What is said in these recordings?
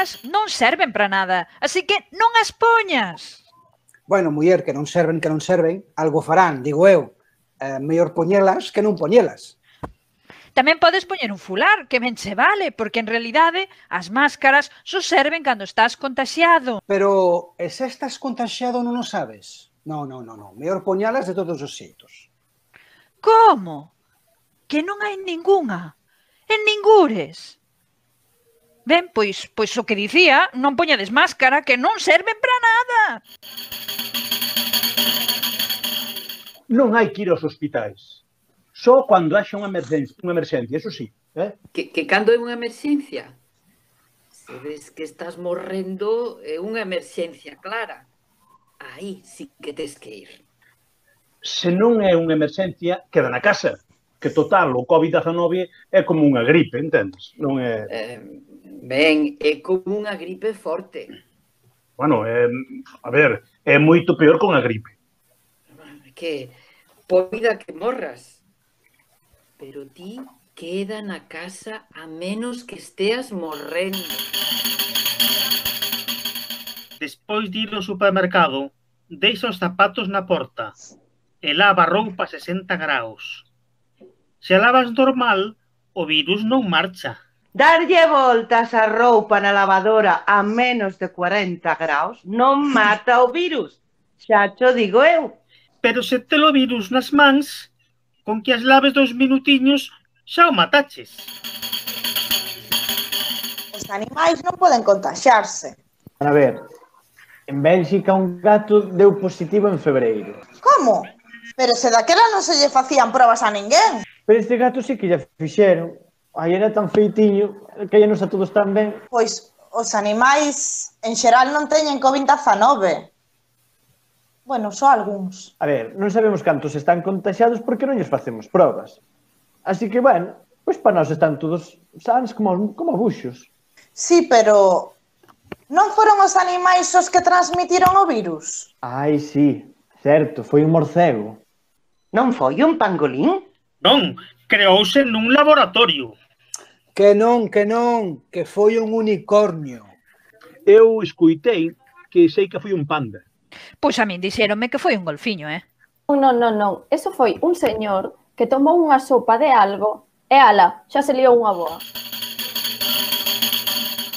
máscaras non serven para nada, así que non as poñas. Bueno, muller, que non serven, que non serven, algo farán, digo eu. Eh, mellor poñelas que non poñelas. Tamén podes poñer un fular, que ben che vale, porque en realidade as máscaras só serven cando estás contaxiado. Pero e se estás contaxiado non o sabes? Non, non, non, non. Mellor poñalas de todos os xeitos. Como? Que non hai ningunha? En ningures? Ben, pois, pois o que dicía, non poñades máscara que non serven para nada. Non hai que ir aos hospitais. Só cando haxa unha emergencia, unha emerxencia eso sí. Eh? Que, que cando é unha emerxencia? Se ves que estás morrendo, é unha emerxencia clara. Aí sí que tes que ir. Se non é unha emerxencia, queda na casa que total, o COVID-19 é como unha gripe, entendes? Non é... Eh, ben, é como unha gripe forte. Bueno, é, a ver, é moito peor con a gripe. Que poida que morras. Pero ti queda na casa a menos que esteas morrendo. Despois de ir ao supermercado, deixa os zapatos na porta e lava a roupa a 60 graus. Se a lavas normal, o virus non marcha. Darlle voltas a roupa na lavadora a menos de 40 graus non mata o virus. Xa cho digo eu. Pero se te lo virus nas mans, con que as laves dos minutiños xa o mataches. Os animais non poden contaxarse. A ver, en Bélxica un gato deu positivo en febreiro. Como? Pero se daquela non se lle facían probas a ninguén. Pero este gato sí que lle fixeron. Aí era tan feitiño, que aí nos a todos tan ben. Pois os animais en xeral non teñen COVID-19. Bueno, só algúns. A ver, non sabemos cantos están contagiados porque non lles facemos probas. Así que, bueno, pois para nós están todos sans como, como buxos. Sí, pero non foron os animais os que transmitiron o virus? Ai, sí, certo, foi un morcego. Non foi un pangolín? Non, creouse nun laboratorio. Que non, que non, que foi un unicornio. Eu escuitei que sei que foi un panda. Pois a min dixéronme que foi un golfiño, eh? Oh, non, non, non, eso foi un señor que tomou unha sopa de algo e ala, xa se liou unha boa.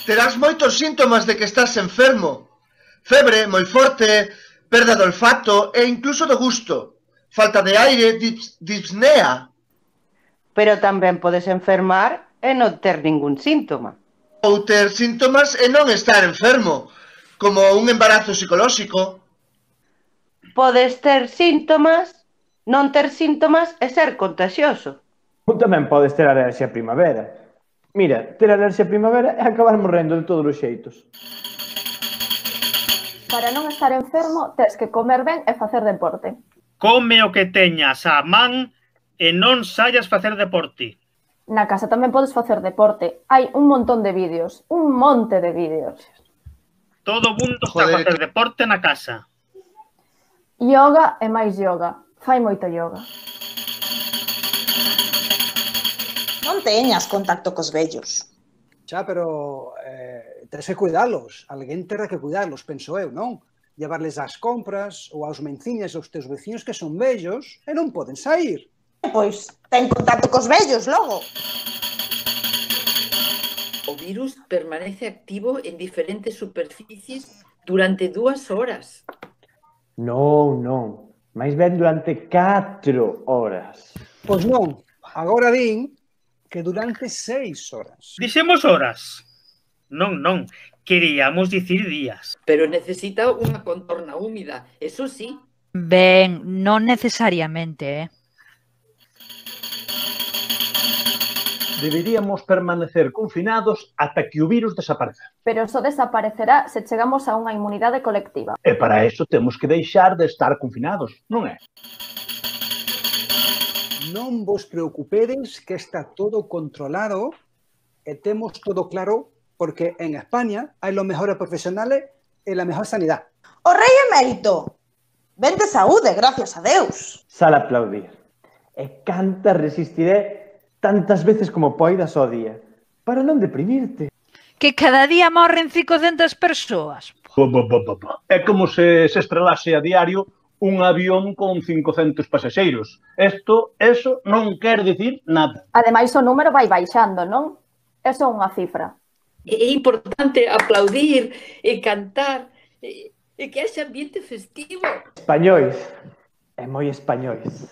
Terás moitos síntomas de que estás enfermo. Febre moi forte, perda do olfato e incluso do gusto. Falta de aire, dips, dipsnea, pero tamén podes enfermar e non ter ningún síntoma. Ou ter síntomas e non estar enfermo, como un embarazo psicolóxico. Podes ter síntomas, non ter síntomas e ser contagioso. Ou tamén podes ter alerxia a primavera. Mira, ter alerxia a primavera é acabar morrendo de todos os xeitos. Para non estar enfermo, tes que comer ben e facer deporte. Come o que teñas a man e non saias facer deporte. Na casa tamén podes facer deporte. Hai un montón de vídeos, un monte de vídeos. Todo mundo está a facer deporte na casa. Yoga e máis yoga. Fai moito yoga. Non teñas contacto cos vellos. Xa, pero eh, tens que cuidalos. Alguén terá que cuidalos, penso eu, non? Llevarles ás compras ou aos menciñas aos teus veciños que son vellos e non poden sair pois ten contacto cos vellos logo. O virus permanece activo en diferentes superficies durante dúas horas. Non, non. Mais ben durante 4 horas. Pois non. Agora din que durante 6 horas. Dixemos horas. Non, non. Queríamos dicir días. Pero necesita unha contorna húmida, eso sí. Ben, non necesariamente, eh. deberíamos permanecer confinados ata que o virus desapareza. Pero só desaparecerá se chegamos a unha inmunidade colectiva. E para eso temos que deixar de estar confinados, non é? Non vos preocupedes que está todo controlado e temos todo claro porque en España hai los mejores profesionales e la mejor sanidad. O rei emérito, ven de saúde, gracias a Deus. Sal aplaudir. E canta resistiré tantas veces como poidas ao día, para non deprimirte. Que cada día morren 500 persoas. Bo, bo, bo, bo. É como se se estrelase a diario un avión con 500 pasaxeiros. Isto, eso non quer dicir nada. Ademais, o número vai baixando, non? Eso é unha cifra. É importante aplaudir e cantar e que haxe ambiente festivo. Españois, é moi españois.